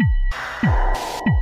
you